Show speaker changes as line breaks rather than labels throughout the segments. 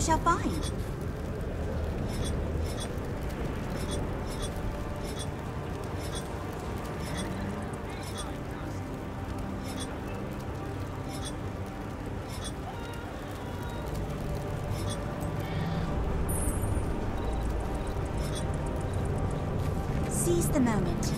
you shall find. Seize the moment.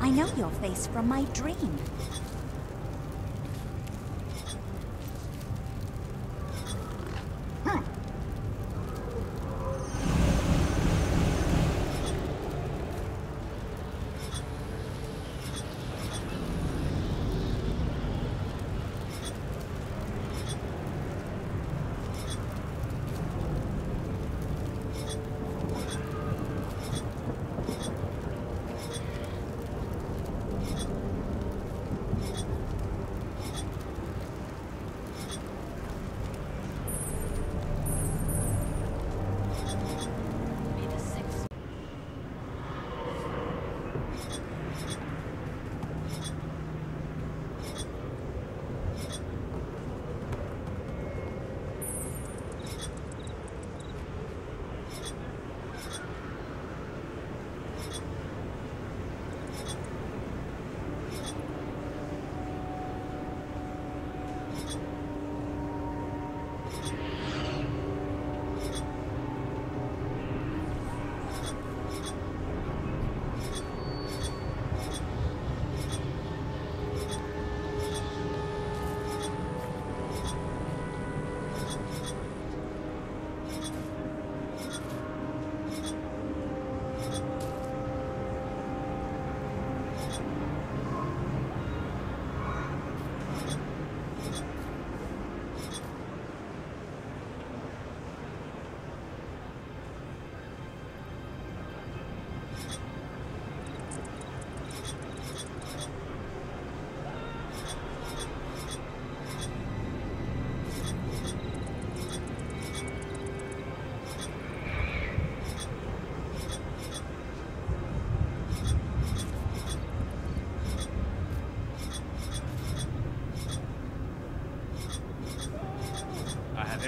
I know your face from my dream.
I have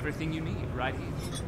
everything you need right here.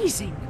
freezing.